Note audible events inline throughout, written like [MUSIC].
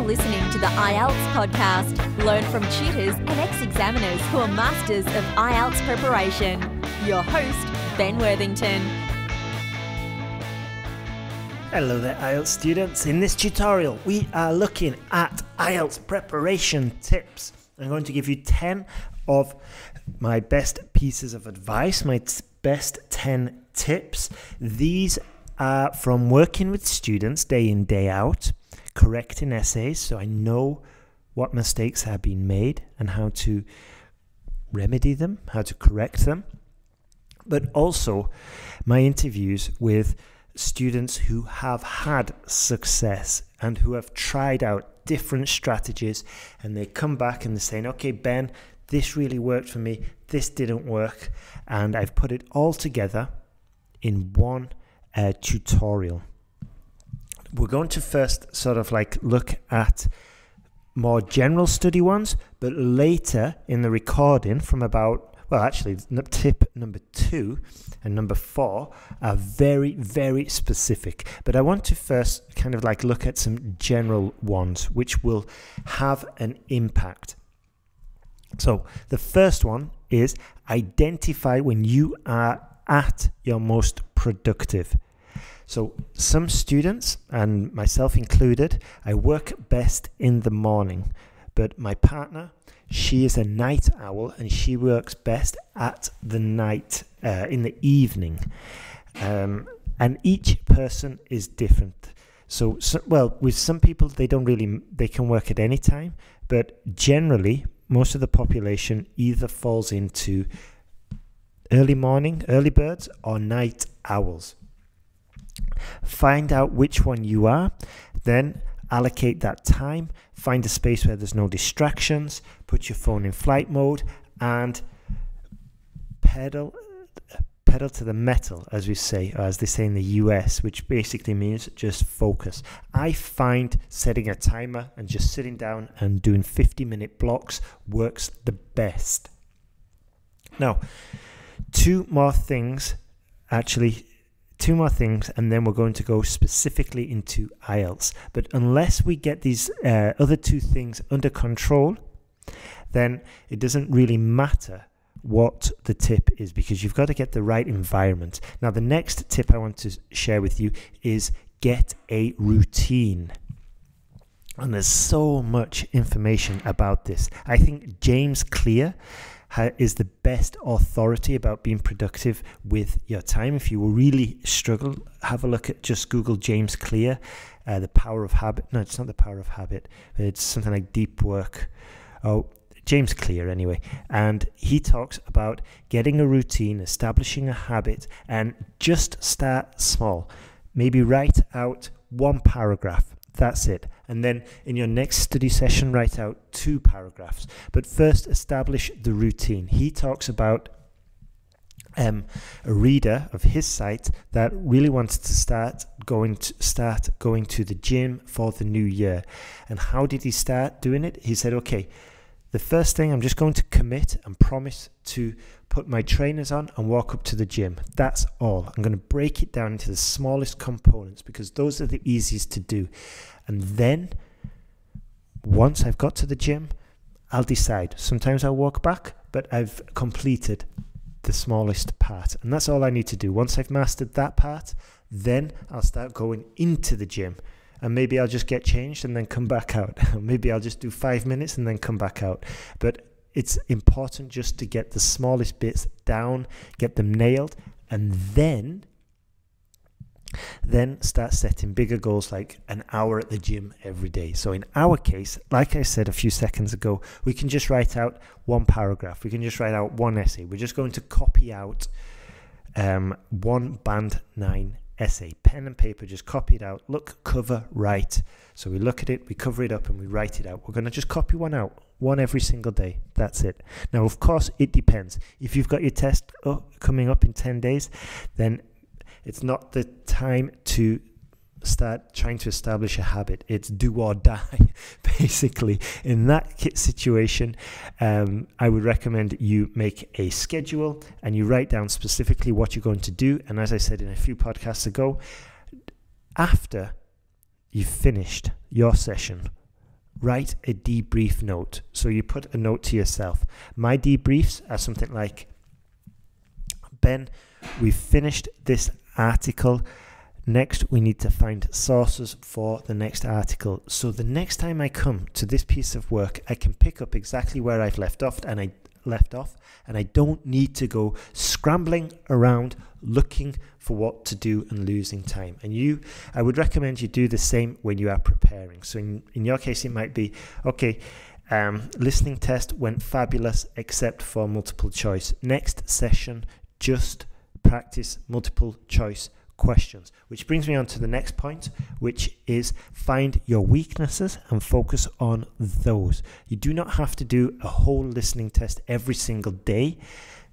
You're listening to the IELTS podcast. Learn from tutors and ex examiners who are masters of IELTS preparation. Your host, Ben Worthington. Hello there, IELTS students. In this tutorial, we are looking at IELTS preparation tips. I'm going to give you 10 of my best pieces of advice, my best 10 tips. These are from working with students day in, day out, correcting essays, so I know what mistakes have been made and how to remedy them, how to correct them, but also my interviews with students who have had success and who have tried out different strategies and they come back and they're saying, okay, Ben, this really worked for me, this didn't work, and I've put it all together in one uh, tutorial. We're going to first sort of like look at more general study ones, but later in the recording from about well, actually, tip number two and number four are very, very specific. But I want to first kind of like look at some general ones which will have an impact. So the first one is identify when you are at your most productive. So, some students, and myself included, I work best in the morning, but my partner she is a night owl and she works best at the night, uh, in the evening. Um, and each person is different. So, so, well, with some people, they don't really, they can work at any time, but generally, most of the population either falls into early morning, early birds, or night owls. Find out which one you are, then allocate that time, find a space where there's no distractions, put your phone in flight mode, and pedal pedal to the metal, as we say, or as they say in the US, which basically means just focus. I find setting a timer and just sitting down and doing 50 minute blocks works the best. Now, two more things actually two more things, and then we're going to go specifically into IELTS. But unless we get these uh, other two things under control, then it doesn't really matter what the tip is because you've got to get the right environment. Now, the next tip I want to share with you is get a routine. And there's so much information about this. I think James Clear is the best authority about being productive with your time. If you really struggle, have a look at just Google James Clear, uh, The Power of Habit. No, it's not The Power of Habit, it's something like Deep Work. Oh, James Clear, anyway. And he talks about getting a routine, establishing a habit, and just start small. Maybe write out one paragraph that's it. And then in your next study session, write out two paragraphs. But first, establish the routine. He talks about um, a reader of his site that really wants to start going to start going to the gym for the new year. And how did he start doing it? He said, "Okay, the first thing I'm just going to commit and promise to put my trainers on and walk up to the gym. That's all. I'm going to break it down into the smallest components because those are the easiest to do. And then once I've got to the gym, I'll decide. Sometimes I'll walk back, but I've completed the smallest part. And that's all I need to do. Once I've mastered that part, then I'll start going into the gym. And maybe I'll just get changed and then come back out. [LAUGHS] maybe I'll just do five minutes and then come back out. But it's important just to get the smallest bits down, get them nailed, and then then start setting bigger goals like an hour at the gym every day. So in our case, like I said a few seconds ago, we can just write out one paragraph. We can just write out one essay. We're just going to copy out um, one band nine essay, pen and paper, just copy it out, look, cover, write. So we look at it, we cover it up, and we write it out. We're going to just copy one out, one every single day. That's it. Now, of course, it depends. If you've got your test coming up in 10 days, then it's not the time to start trying to establish a habit. It's do or [LAUGHS] die, basically. In that situation, um, I would recommend you make a schedule and you write down specifically what you're going to do. And as I said in a few podcasts ago, after you've finished your session, write a debrief note. So you put a note to yourself. My debriefs are something like Ben, we've finished this article. Next, we need to find sources for the next article. So the next time I come to this piece of work, I can pick up exactly where I've left off and I left off and I don't need to go scrambling around looking for what to do and losing time. And you I would recommend you do the same when you are preparing. So in, in your case it might be okay, um, listening test went fabulous except for multiple choice. Next session, just practice multiple choice questions. Which brings me on to the next point, which is find your weaknesses and focus on those. You do not have to do a whole listening test every single day.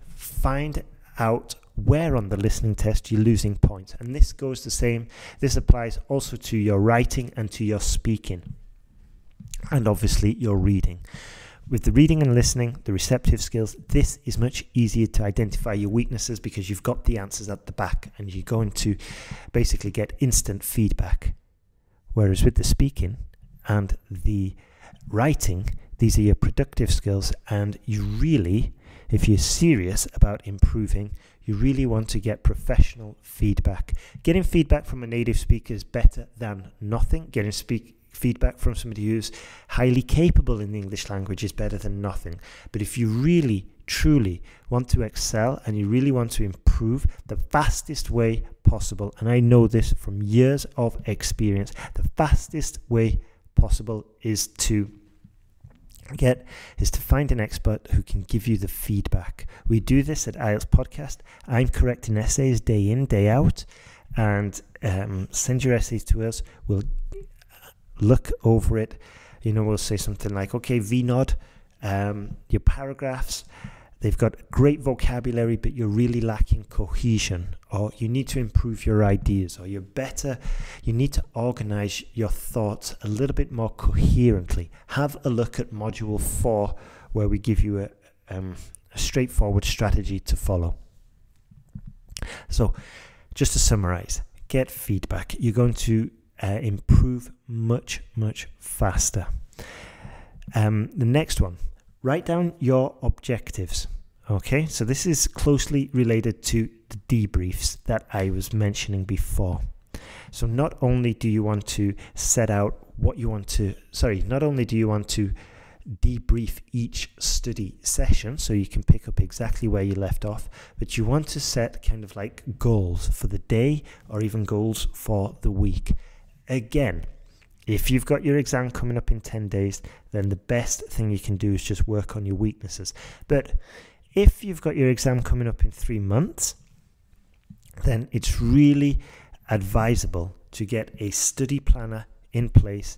Find out where on the listening test you're losing points. And this goes the same, this applies also to your writing and to your speaking, and obviously your reading. With the reading and listening, the receptive skills, this is much easier to identify your weaknesses because you've got the answers at the back and you're going to basically get instant feedback. Whereas with the speaking and the writing, these are your productive skills, and you really, if you're serious about improving, you really want to get professional feedback. Getting feedback from a native speaker is better than nothing. Getting speak feedback from somebody who's highly capable in the English language is better than nothing. But if you really, truly want to excel and you really want to improve, the fastest way possible, and I know this from years of experience, the fastest way possible is to get is to find an expert who can give you the feedback. We do this at IELTS Podcast. I'm correcting essays day in, day out, and um, send your essays to us. We'll look over it. You know, we'll say something like, okay, VNOD, um, your paragraphs, they've got great vocabulary, but you're really lacking cohesion, or you need to improve your ideas, or you're better, you need to organize your thoughts a little bit more coherently. Have a look at Module 4, where we give you a, um, a straightforward strategy to follow. So, just to summarize, get feedback. You're going to uh, improve much, much faster. Um, the next one, write down your objectives. Okay, so this is closely related to the debriefs that I was mentioning before. So, not only do you want to set out what you want to, sorry, not only do you want to debrief each study session so you can pick up exactly where you left off, but you want to set kind of like goals for the day or even goals for the week. Again, if you've got your exam coming up in 10 days, then the best thing you can do is just work on your weaknesses. But if you've got your exam coming up in three months, then it's really advisable to get a study planner in place.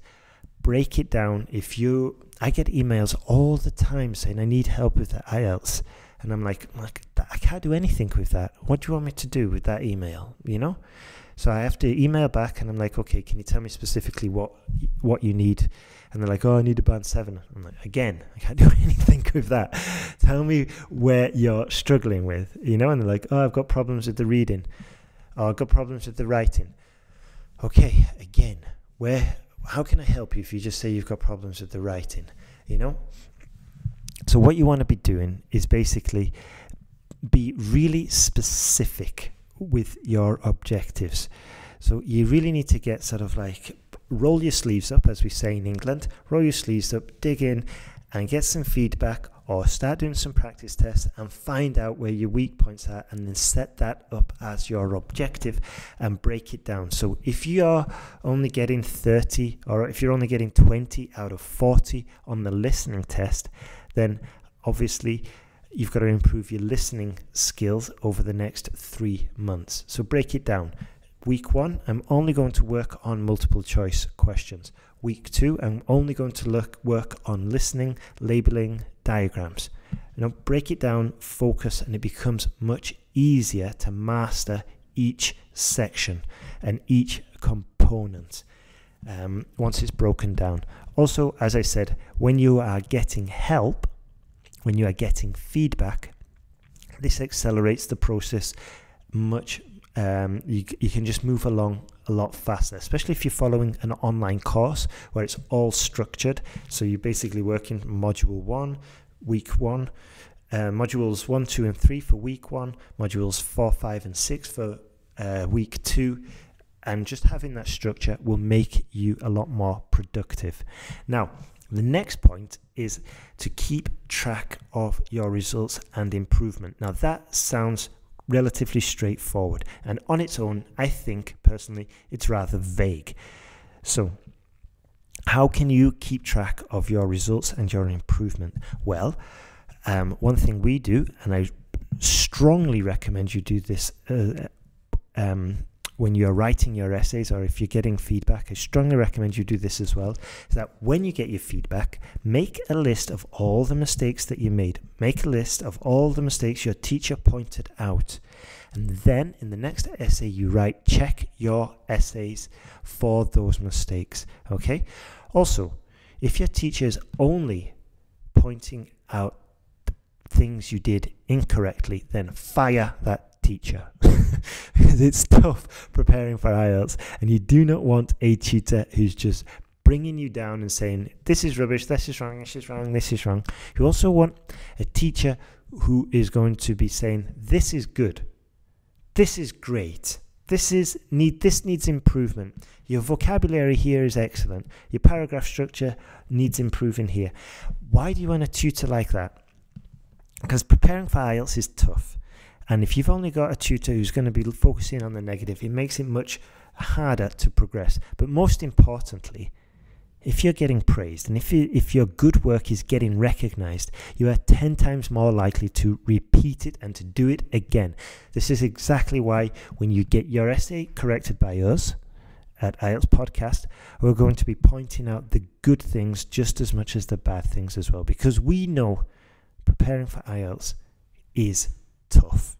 Break it down. If you, I get emails all the time saying I need help with the IELTS, and I'm like, like I can't do anything with that. What do you want me to do with that email? You know, so I have to email back and I'm like, okay, can you tell me specifically what what you need? And they're like, oh, I need a band seven. I'm like, again, I can't do [LAUGHS] anything with that. tell me where you're struggling with, you know? And they're like, oh, I've got problems with the reading. Oh, I've got problems with the writing. Okay, again, where? How can I help you if you just say you've got problems with the writing? You know. So what you want to be doing is basically be really specific with your objectives. So you really need to get sort of like roll your sleeves up, as we say in England, roll your sleeves up, dig in, and get some feedback or start doing some practice tests and find out where your weak points are and then set that up as your objective and break it down. So if you are only getting 30 or if you're only getting 20 out of 40 on the listening test, then obviously you've got to improve your listening skills over the next three months. So break it down. Week one, I'm only going to work on multiple choice questions. Week two, I'm only going to look work on listening, labeling, diagrams. You know, break it down, focus, and it becomes much easier to master each section and each component um, once it's broken down. Also, as I said, when you are getting help, when you are getting feedback, this accelerates the process much um, you, you can just move along a lot faster, especially if you're following an online course where it's all structured. So you're basically working module one, week one, uh, modules one, two, and three for week one, modules four, five, and six for uh, week two. And just having that structure will make you a lot more productive. Now, the next point is to keep track of your results and improvement. Now, that sounds relatively straightforward, and on its own, I think personally it's rather vague. So, how can you keep track of your results and your improvement? Well, um, one thing we do, and I strongly recommend you do this uh, um, when you're writing your essays or if you're getting feedback, I strongly recommend you do this as well. Is that when you get your feedback, make a list of all the mistakes that you made. Make a list of all the mistakes your teacher pointed out. And then in the next essay you write, check your essays for those mistakes. Okay? Also, if your teacher is only pointing out things you did incorrectly, then fire that teacher [LAUGHS] because [LAUGHS] it's tough preparing for IELTS and you do not want a tutor who's just bringing you down and saying this is rubbish this is wrong this is wrong this is wrong. You also want a teacher who is going to be saying this is good. This is great. This is need this needs improvement. Your vocabulary here is excellent. Your paragraph structure needs improving here. Why do you want a tutor like that? Because preparing for IELTS is tough and if you've only got a tutor who's going to be focusing on the negative, it makes it much harder to progress. But most importantly, if you're getting praised and if, you, if your good work is getting recognized, you are 10 times more likely to repeat it and to do it again. This is exactly why when you get your essay corrected by us at IELTS Podcast, we're going to be pointing out the good things just as much as the bad things as well, because we know preparing for IELTS is tough.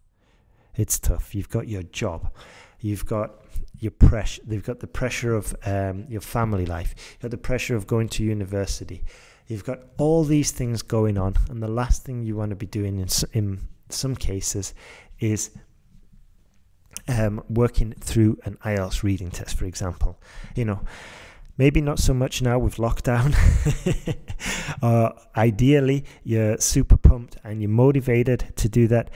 It's tough. You've got your job. You've got your pressure. They've got the pressure of um, your family life. You've got the pressure of going to university. You've got all these things going on, and the last thing you want to be doing in, in some cases is um, working through an IELTS reading test, for example. You know, maybe not so much now with lockdown. [LAUGHS] uh, ideally, you're super pumped and you're motivated to do that.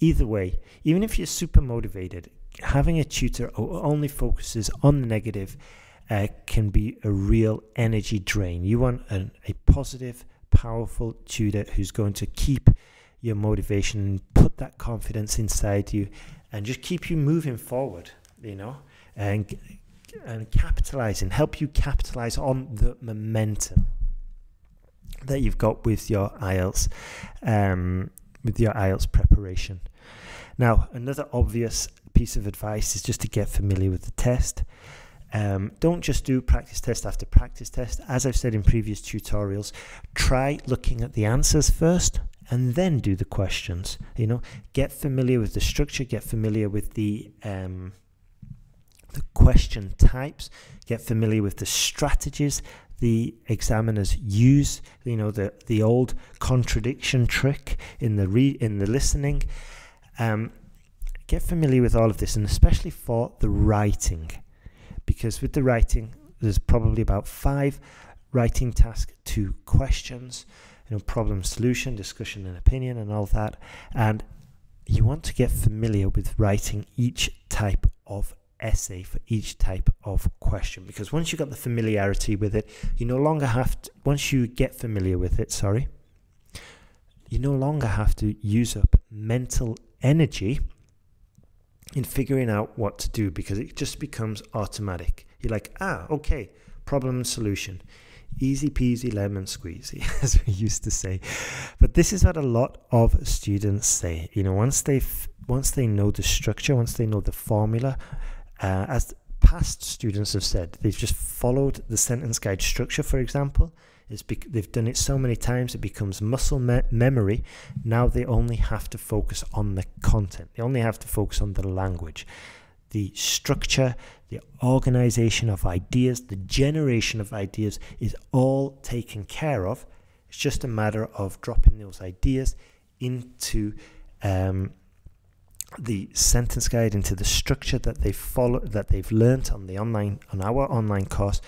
Either way, even if you're super motivated, having a tutor who only focuses on the negative uh, can be a real energy drain. You want an, a positive, powerful tutor who's going to keep your motivation, put that confidence inside you, and just keep you moving forward, you know, and, and capitalizing, help you capitalize on the momentum that you've got with your IELTS, um, with your IELTS preparation. Now, another obvious piece of advice is just to get familiar with the test. Um, don't just do practice test after practice test. As I've said in previous tutorials, try looking at the answers first and then do the questions. You know, get familiar with the structure, get familiar with the um, the question types, get familiar with the strategies the examiners use. You know, the the old contradiction trick in the re in the listening. Um, get familiar with all of this, and especially for the writing, because with the writing, there's probably about five writing tasks to questions, you know, problem solution, discussion and opinion, and all that. And you want to get familiar with writing each type of essay for each type of question because once you've got the familiarity with it you no longer have to once you get familiar with it sorry you no longer have to use up mental energy in figuring out what to do because it just becomes automatic. You're like, ah, okay, problem and solution. Easy peasy lemon squeezy, [LAUGHS] as we used to say. But this is what a lot of students say. You know, once they once they know the structure, once they know the formula, uh, as past students have said, they've just followed the sentence guide structure, for example, bec- they've done it so many times it becomes muscle me- memory. Now they only have to focus on the content. They only have to focus on the language, the structure, the organization of ideas, the generation of ideas is all taken care of. It's just a matter of dropping those ideas into um, the sentence guide into the structure that they've that they've learned on the online on our online course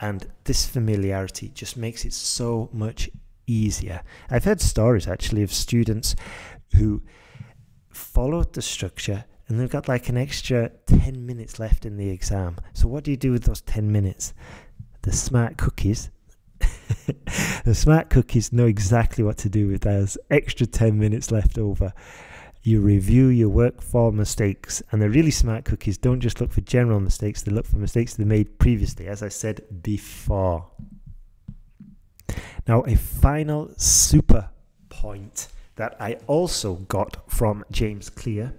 and this familiarity just makes it so much easier. I've heard stories actually of students who followed the structure and they've got like an extra 10 minutes left in the exam. So what do you do with those 10 minutes? The smart cookies. [LAUGHS] The smart cookies know exactly what to do with those extra 10 minutes left over you review your work for mistakes. And the really smart cookies don't just look for general mistakes, they look for mistakes they made previously, as I said before. Now, a final super point that I also got from James Clear.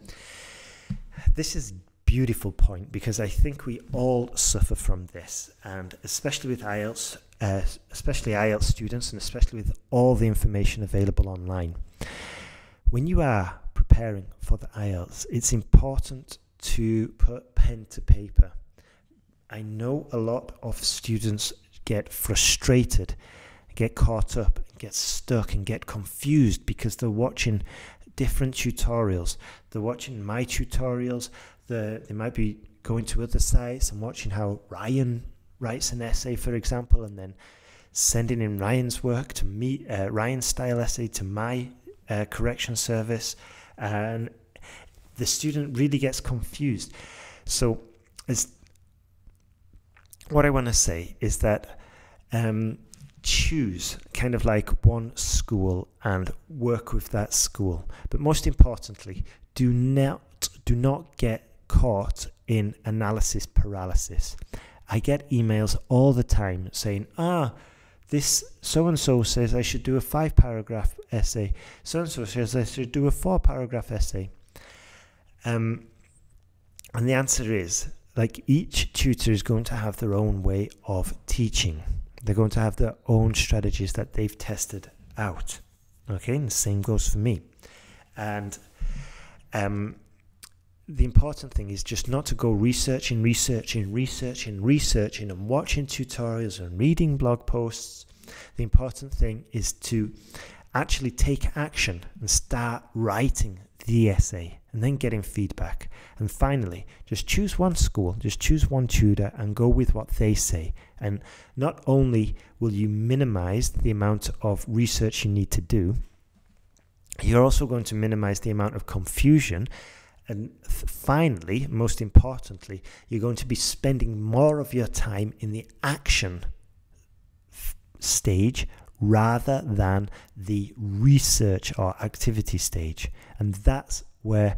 This is beautiful point because I think we all suffer from this, and especially with IELTS, uh, especially IELTS students, and especially with all the information available online. When you are preparing for the IELTS, it's important to put pen to paper. I know a lot of students get frustrated, get caught up, get stuck, and get confused because they're watching different tutorials. They're watching my tutorials, the, they might be going to other sites and watching how Ryan writes an essay, for example, and then sending in Ryan's work to me, uh, Ryan's style essay to my uh, correction service and the student really gets confused. So, what I want to say is that um, choose kind of like one school and work with that school. But most importantly, do not do not get caught in analysis paralysis. I get emails all the time saying, "Ah, this so and so says I should do a five paragraph essay. So and so says I should do a four paragraph essay. Um, and the answer is like each tutor is going to have their own way of teaching. They're going to have their own strategies that they've tested out. Okay, and the same goes for me. And um, the important thing is just not to go researching, researching, researching, researching, and watching tutorials and reading blog posts. The important thing is to actually take action and start writing the essay and then getting feedback. And finally, just choose one school, just choose one tutor and go with what they say. And not only will you minimize the amount of research you need to do, you're also going to minimize the amount of confusion and finally, most importantly, you're going to be spending more of your time in the action stage rather than the research or activity stage. And that's where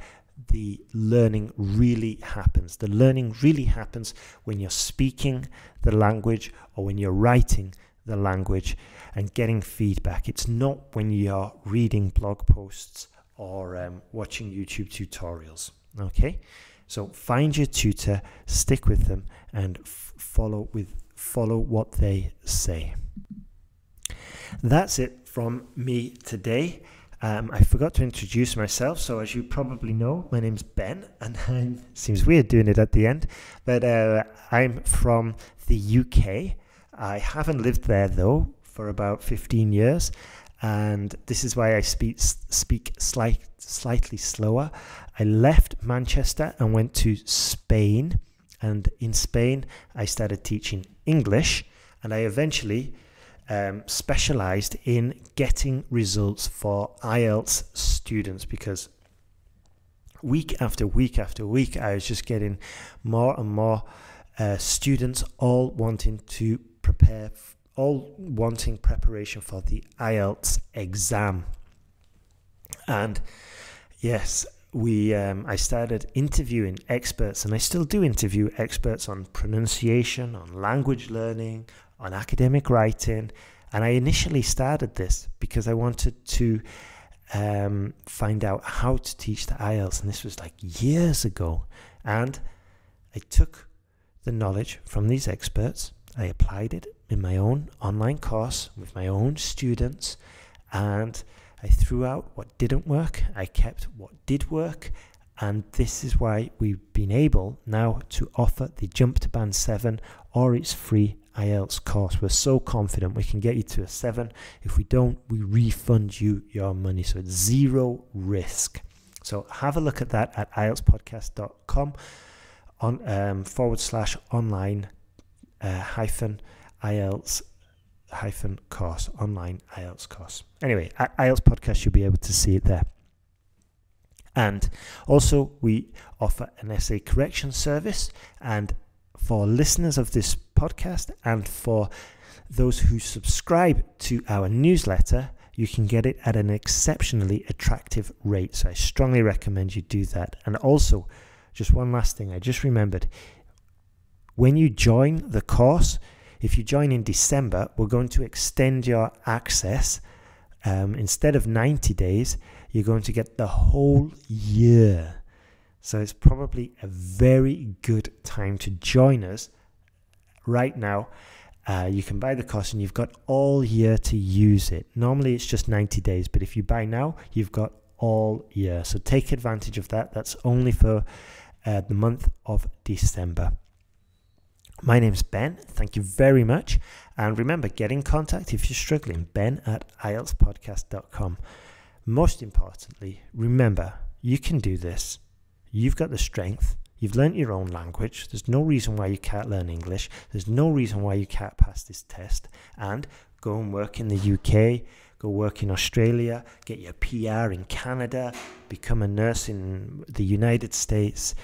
the learning really happens. The learning really happens when you're speaking the language or when you're writing the language and getting feedback. It's not when you're reading blog posts or um, watching YouTube tutorials. Okay, so find your tutor, stick with them, and follow with follow what they say. That's it from me today. Um, I forgot to introduce myself, so as you probably know, my name's Ben, [LAUGHS] and it seems weird doing it at the end, but uh, I'm from the UK. I haven't lived there though for about 15 years, and this is why I speak speak slight, slightly slower. I left Manchester and went to Spain, and in Spain I started teaching English, and I eventually um, specialized in getting results for IELTS students because week after week after week I was just getting more and more uh, students all wanting to prepare all wanting preparation for the IELTS exam. And yes, we um, I started interviewing experts, and I still do interview experts on pronunciation, on language learning, on academic writing. And I initially started this because I wanted to um, find out how to teach the IELTS, and this was like years ago. And I took the knowledge from these experts, I applied it in my own online course with my own students and I threw out what didn't work, I kept what did work, and this is why we've been able now to offer the Jump to Band 7 or its free IELTS course. We're so confident we can get you to a 7. If we don't, we refund you your money. So it's zero risk. So have a look at that at ieltspodcast.com on um, forward slash online uh, hyphen IELTS hyphen course, online IELTS course. Anyway, IELTS podcast, you'll be able to see it there. And also, we offer an essay correction service. And for listeners of this podcast and for those who subscribe to our newsletter, you can get it at an exceptionally attractive rate. So I strongly recommend you do that. And also, just one last thing I just remembered when you join the course, if you join in December, we're going to extend your access. Um, instead of 90 days, you're going to get the whole year. So it's probably a very good time to join us right now. Uh, you can buy the course and you've got all year to use it. Normally it's just 90 days, but if you buy now, you've got all year. So take advantage of that. That's only for uh, the month of December. My name's Ben. Thank you very much. And remember, get in contact if you're struggling. Ben at IELTSpodcast.com. Most importantly, remember, you can do this. You've got the strength. You've learnt your own language. There's no reason why you can't learn English. There's no reason why you can't pass this test. And go and work in the UK, go work in Australia, get your PR in Canada, become a nurse in the United States.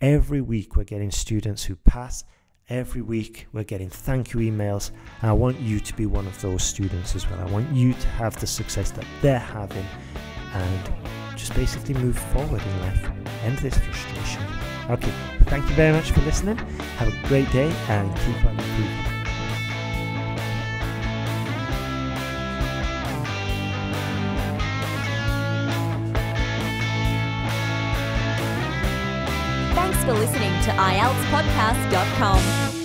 Every week, we're getting students who pass Every week we're getting thank you emails, and I want you to be one of those students as well. I want you to have the success that they're having and just basically move forward in life. End this frustration. Okay, thank you very much for listening. Have a great day and keep on improving. To IELTSpodcast.com.